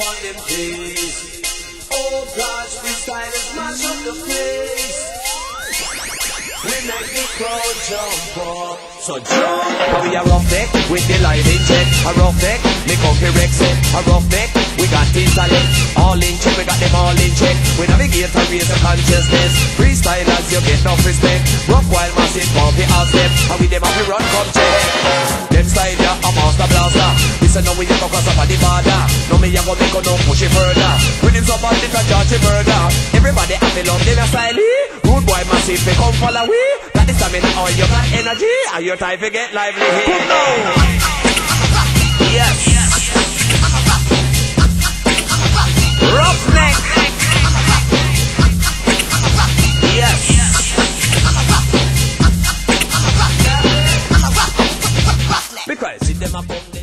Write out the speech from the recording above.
on them face. Oh gosh, freestyle is mash up the place. When I get crowd jump up, so jump. We a rough neck with the line in check. A rough neck, me cocky Rex it. A rough neck, we got intellect. All in check, we got them all in check. We navigate and raise the consciousness. Freestylers, you get no respect. Rough while massive, bumpy all step. And we them have to run, come check. Them style ya, a master blaster. Listen, now we go cross up on the border go make no push it further. Rhythms up on the Georgie burger Everybody happy love them style eh? Good boy massive they come follow we That is stamina all you got energy. Are you time to get lively eh? Come now. Yes. Roughneck Yes. Because if them a bum